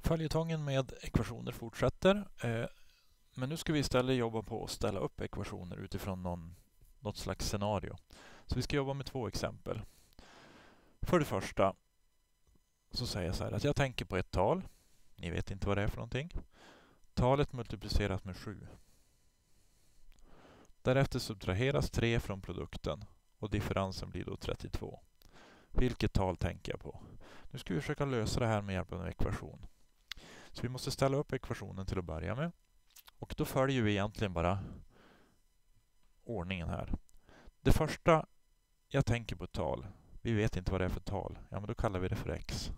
Följetongen med ekvationer fortsätter. Eh, men nu ska vi istället jobba på att ställa upp ekvationer utifrån någon, något slags scenario. Så vi ska jobba med två exempel. För det första så säger jag så här att jag tänker på ett tal. Ni vet inte vad det är för någonting. Talet multipliceras med 7. Därefter subtraheras 3 från produkten och differensen blir då 32. Vilket tal tänker jag på? Nu ska vi försöka lösa det här med hjälp av en ekvation. Så vi måste ställa upp ekvationen till att börja med. Och då följer vi egentligen bara ordningen här. Det första, jag tänker på ett tal. Vi vet inte vad det är för tal. Ja, men då kallar vi det för x.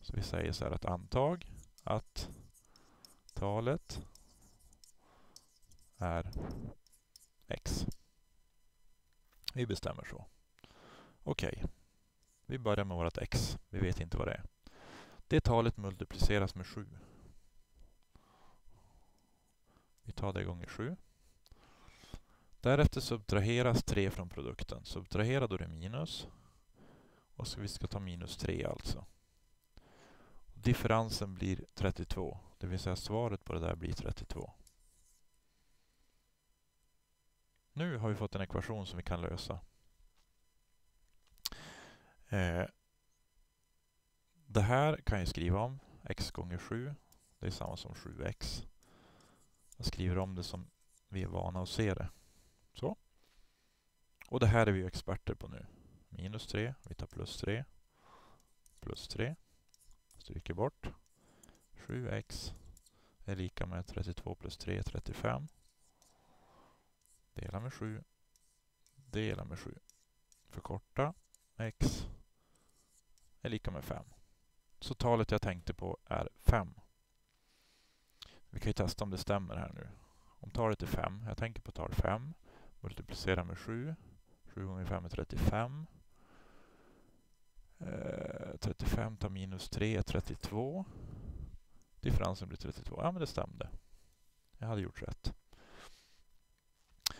Så vi säger så här att antag att talet är x. Vi bestämmer så. Okej. Okay. Vi börjar med vårt x. Vi vet inte vad det är. Det talet multipliceras med 7. Vi tar det gånger 7. Därefter subtraheras 3 från produkten. Subtrahera då är det minus. Och så vi ska ta minus 3 alltså. Differensen blir 32. Det vill säga svaret på det där blir 32. Nu har vi fått en ekvation som vi kan lösa. Eh, det här kan jag skriva om. x gånger 7. Det är samma som 7x. Jag skriver om det som vi är vana att se det. Så. Och det här är vi experter på nu. Minus 3. Vi tar plus 3. Plus 3. Stryker bort. 7x är lika med 32 plus 3 35. Dela med 7. Dela med 7. Förkorta. x är lika med 5. Så talet jag tänkte på är 5. Vi kan ju testa om det stämmer här nu. Om talet är 5, jag tänker på tal 5, multiplicera med 7. 7 gånger 5 är 35. Eh, 35 tar minus 3 är 32. Differensen blir 32. Ja, men det stämde. Jag hade gjort rätt.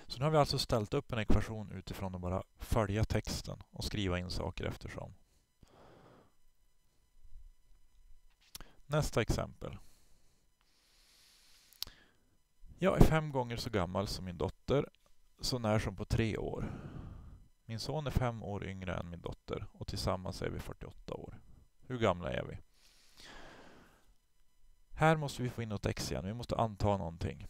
Så nu har vi alltså ställt upp en ekvation utifrån att bara följa texten och skriva in saker eftersom. Nästa exempel. Jag är fem gånger så gammal som min dotter, så när som på tre år. Min son är fem år yngre än min dotter och tillsammans är vi 48 år. Hur gamla är vi? Här måste vi få in något x igen. Vi måste anta någonting.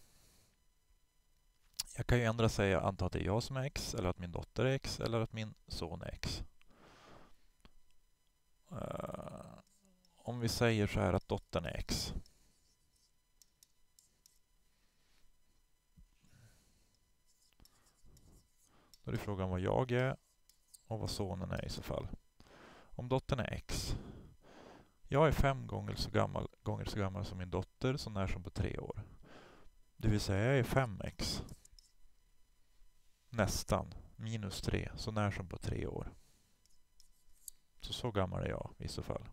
Jag kan ju ändra säga anta att det är jag som är x, eller att min dotter är x, eller att min son är x. om vi säger så här att dottern är x. Då är det frågan vad jag är och vad sonen är i så fall. Om dottern är x. Jag är fem gånger så gammal, gånger så gammal som min dotter, så när som på tre år. Det vill säga jag är 5x. Nästan. Minus 3, så när som på tre år. Så så gammal är jag i så fall.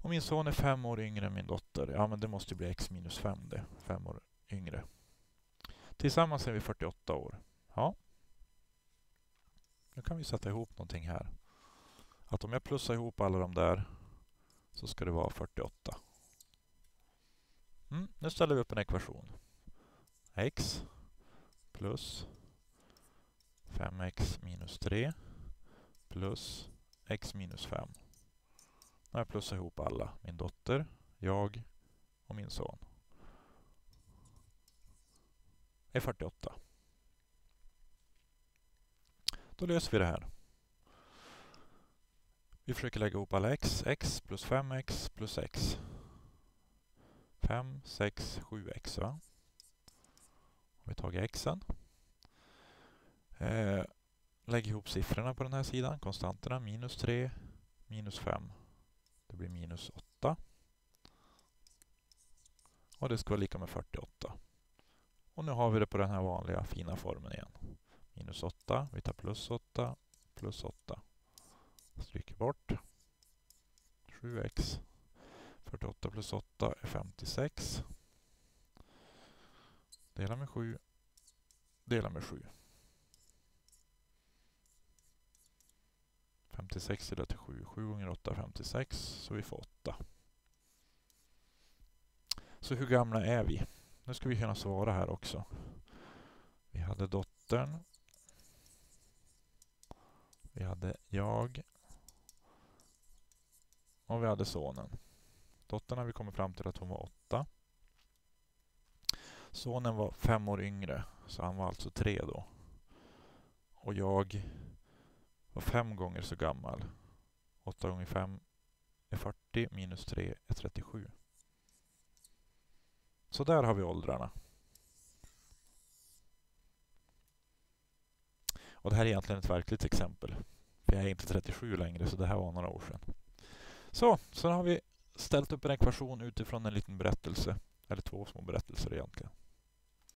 Och min son är fem år yngre än min dotter. Ja, men det måste bli x minus 5 det. Fem år yngre. Tillsammans är vi 48 år. Ja. Nu kan vi sätta ihop någonting här. Att om jag plussar ihop alla de där så ska det vara 48. Mm, nu ställer vi upp en ekvation. x plus 5x minus 3 plus x minus 5. Nu har jag plussat ihop alla. Min dotter, jag och min son. är 48. Då löser vi det här. Vi försöker lägga ihop alla x. x plus 5x plus x. 5, 6, 7x. Va? Har vi tagit xen. Eh, lägg ihop siffrorna på den här sidan. Konstanterna. Minus 3, minus 5. Det blir minus 8. Och det ska vara lika med 48. Och nu har vi det på den här vanliga fina formen igen. Minus 8, vi tar plus 8, plus 8. Stryker bort. 7x. 48 plus 8 är 56. Dela med 7. Dela med 7. 56 delat till 7. 7 gånger 8 är 56, så vi får 8. Så hur gamla är vi? Nu ska vi kunna svara här också. Vi hade dottern. Vi hade jag. Och vi hade sonen. Dottern har vi kommit fram till att hon var 8. Sonen var fem år yngre, så han var alltså tre då. Och jag var fem gånger så gammal. Åtta gånger fem är 40 minus 3 är 37. Så där har vi åldrarna. Och det här är egentligen ett verkligt exempel. För jag är inte 37 längre, så det här var några år sedan. Så, så har vi ställt upp en ekvation utifrån en liten berättelse. Eller två små berättelser egentligen.